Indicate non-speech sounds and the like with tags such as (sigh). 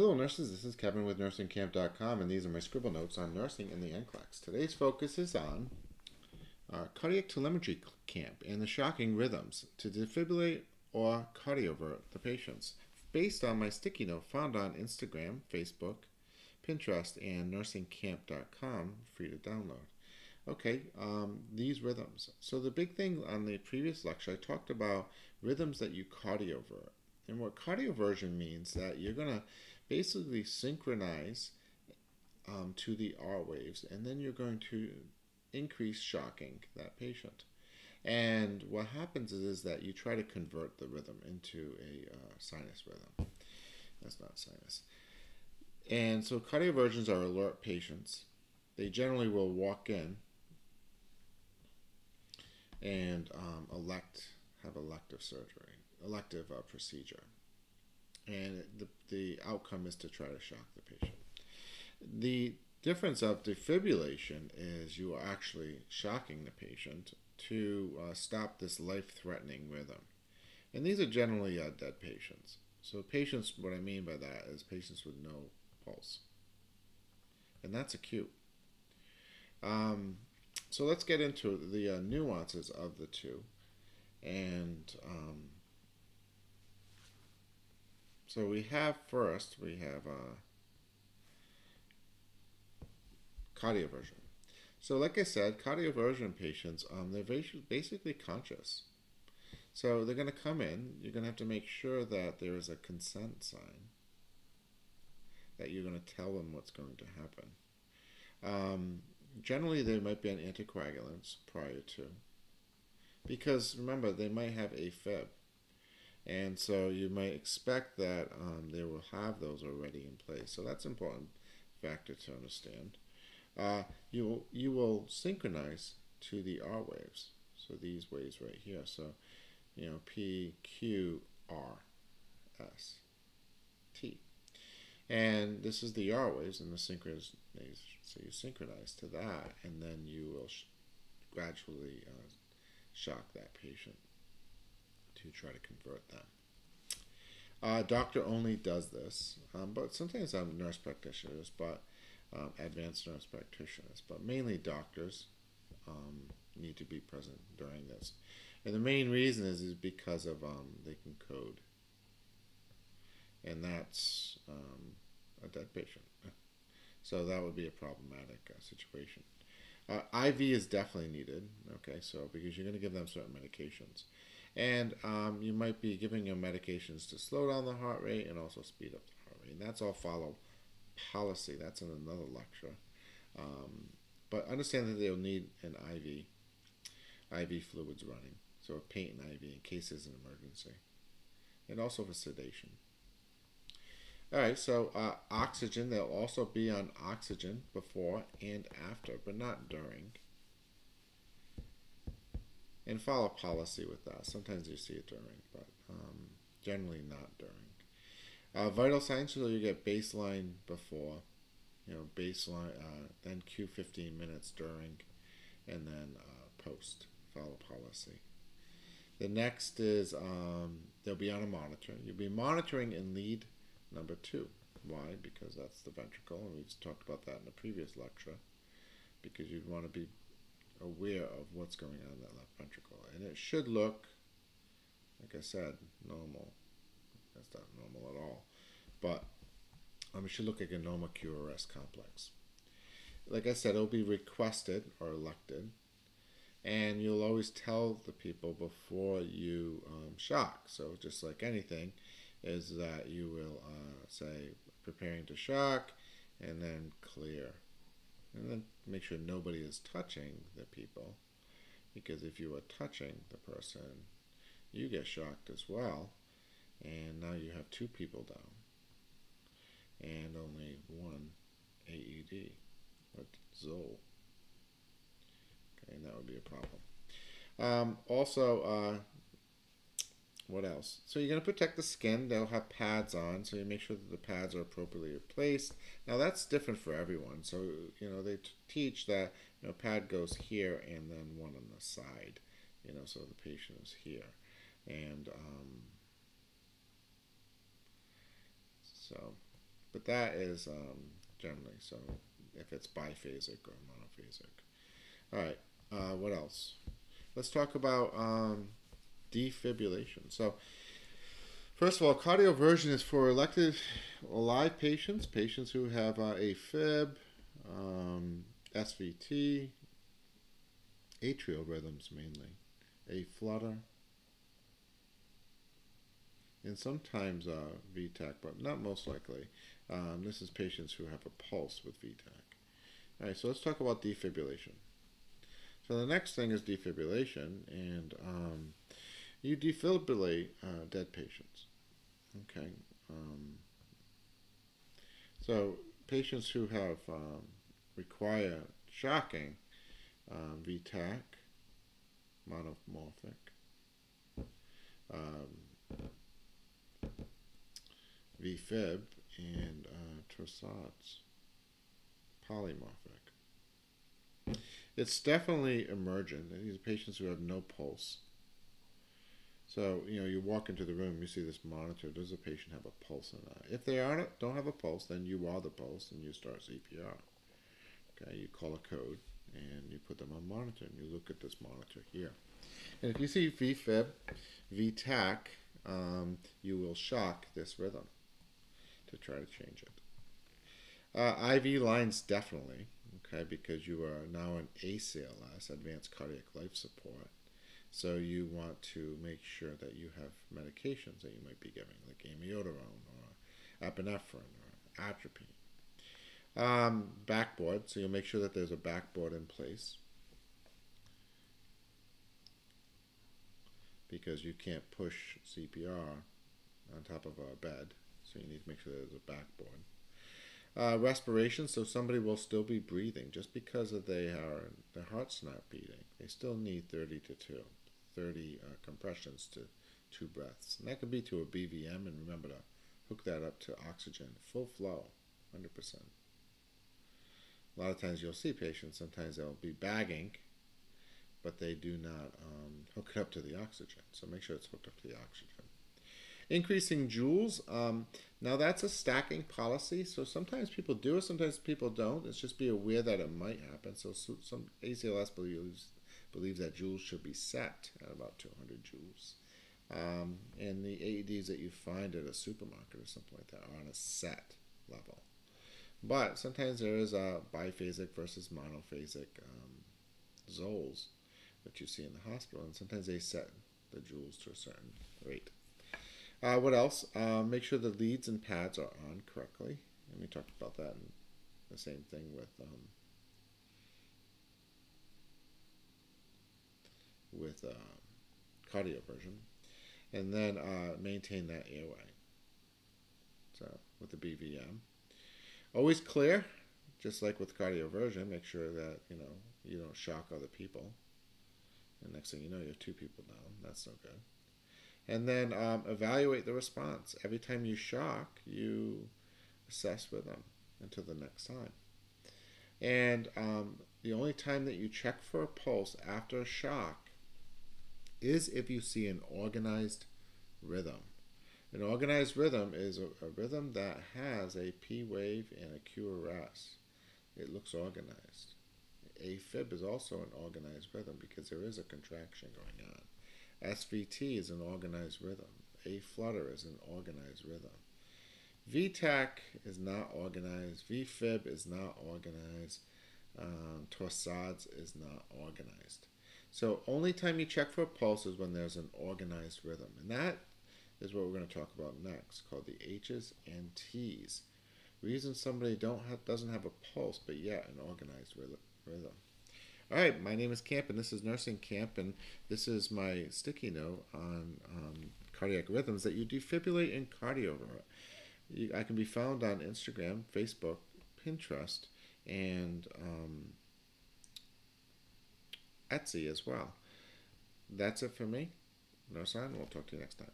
Hello, nurses. This is Kevin with NursingKAMP.com, and these are my scribble notes on nursing in the NCLEX. Today's focus is on uh, cardiac telemetry KAMP and the shocking rhythms to defibrillate or cardiovert the patients, based on my sticky note found on Instagram, Facebook, Pinterest, and NursingKAMP.com, free to download. Okay, um, these rhythms. So the big thing on the previous lecture, I talked about rhythms that you cardiovert. And what cardioversion means that you're going to basically synchronize um, to the R waves, and then you're going to increase shocking that patient. And what happens is, is that you try to convert the rhythm into a uh, sinus rhythm. That's not sinus. And so cardioversions are alert patients. They generally will walk in and um, elect have elective surgery, elective uh, procedure, and the the outcome is to try to shock the patient. The difference of defibrillation is you are actually shocking the patient to uh, stop this life-threatening rhythm, and these are generally uh, dead patients. So patients, what I mean by that is patients with no pulse, and that's acute. Um, so let's get into the uh, nuances of the two. And um, so we have first, we have uh, cardioversion. So like I said, cardioversion patients, um, they're basically conscious. So they're going to come in, you're going to have to make sure that there is a consent sign, that you're going to tell them what's going to happen. Um, generally they might be on anticoagulants prior to. Because remember, they might have AFib. And so you might expect that um, they will have those already in place. So that's an important factor to understand. Uh, you, will, you will synchronize to the R waves. So these waves right here. So, you know, P, Q, R, S, T. And this is the R waves and the synchronization so you synchronize to that, and then you will gradually uh, shock that patient to try to convert them. Uh, doctor only does this, um, but sometimes I'm nurse practitioners, but um, advanced nurse practitioners, but mainly doctors um, need to be present during this. And the main reason is, is because of um, they can code, and that's um, a dead patient. (laughs) So that would be a problematic uh, situation. Uh, IV is definitely needed, okay, so because you're going to give them certain medications. And um, you might be giving them medications to slow down the heart rate and also speed up the heart rate. And that's all follow policy. That's in another lecture. Um, but understand that they'll need an IV, IV fluids running. So a patent IV in case there's an emergency. And also for sedation. All right, so uh, oxygen, they'll also be on oxygen before and after, but not during. And follow policy with that. Sometimes you see it during, but um, generally not during. Uh, vital signs, so you get baseline before, you know, baseline, uh, then Q 15 minutes during, and then uh, post, follow policy. The next is um, they'll be on a monitor. You'll be monitoring in lead number two. Why? Because that's the ventricle, and we've talked about that in the previous lecture. Because you'd want to be aware of what's going on in that left ventricle. And it should look, like I said, normal. That's not normal at all. But um, it should look like a normal QRS complex. Like I said, it'll be requested or elected. And you'll always tell the people before you um, shock. So just like anything, is that you will uh, say preparing to shock and then clear. And then make sure nobody is touching the people because if you are touching the person, you get shocked as well. And now you have two people down and only one AED, or Zoll. Okay, and that would be a problem. Um, also, uh, what else? So you're going to protect the skin. They'll have pads on, so you make sure that the pads are appropriately placed. Now that's different for everyone. So you know they teach that you know pad goes here and then one on the side. You know, so the patient is here, and um, so. but that is um, generally so if it's biphasic or monophasic. All right, uh, what else? Let's talk about um, defibrillation. So, first of all, cardioversion is for elected alive patients, patients who have uh, AFib, um, SVT, atrial rhythms mainly, a flutter, and sometimes uh, VTach, but not most likely. Um, this is patients who have a pulse with VTach. All right, so let's talk about defibrillation. So the next thing is defibrillation, and um, you defibrillate uh, dead patients. Okay. Um, so patients who have um, require shocking um, VTach, monomorphic, um, VFib, and uh, Torsades, polymorphic. It's definitely emergent. These are patients who have no pulse. So, you know, you walk into the room, you see this monitor. Does the patient have a pulse or not? If they aren't, don't have a pulse, then you are the pulse and you start CPR. Okay, you call a code and you put them on monitor and you look at this monitor here. And if you see VFib, VTach, um, you will shock this rhythm to try to change it. Uh, IV lines definitely, okay, because you are now an ACLS, Advanced Cardiac Life Support. So you want to make sure that you have medications that you might be giving, like amiodarone or epinephrine or atropine. Um, backboard, so you'll make sure that there's a backboard in place. Because you can't push CPR on top of a bed, so you need to make sure there's a backboard. Uh, respiration, so somebody will still be breathing just because of they are their heart's not beating. They still need 30 to 2, 30 uh, compressions to two breaths, and that could be to a BVM. And remember to hook that up to oxygen, full flow, 100%. A lot of times you'll see patients, sometimes they'll be bagging, but they do not um, hook it up to the oxygen. So make sure it's hooked up to the oxygen. Increasing joules, um, now that's a stacking policy. So sometimes people do it, sometimes people don't. It's just be aware that it might happen. So, so some ACLS believes believes that joules should be set at about 200 joules. Um, and the AEDs that you find at a supermarket or something like that are on a set level. But sometimes there is a biphasic versus monophasic um, Zolls that you see in the hospital, and sometimes they set the joules to a certain rate. Uh, what else? Uh, make sure the leads and pads are on correctly. And we talked about that in the same thing with um, with uh, cardioversion. And then uh, maintain that airway. So with the BVM. Always clear, just like with cardioversion, make sure that, you know, you don't shock other people. And next thing you know, you have two people down. That's no good. And then um, evaluate the response. Every time you shock, you assess with them until the next time. And um, the only time that you check for a pulse after a shock is if you see an organized rhythm. An organized rhythm is a, a rhythm that has a P wave and a QRS. It looks organized. AFib is also an organized rhythm because there is a contraction going on. SVT is an organized rhythm. A flutter is an organized rhythm. VTach is not organized. VFib is not organized. Um, torsades is not organized. So only time you check for a pulse is when there's an organized rhythm. And that is what we're going to talk about next, called the H's and T's. Reasons somebody don't have, doesn't have a pulse, but yet an organized rhythm. All right, my name is Camp, and this is Nursing KAMP, and this is my sticky note on um, cardiac rhythms that you defibrillate in cardio. You, I can be found on Instagram, Facebook, Pinterest, and um, Etsy as well. That's it for me. No sign. We'll talk to you next time.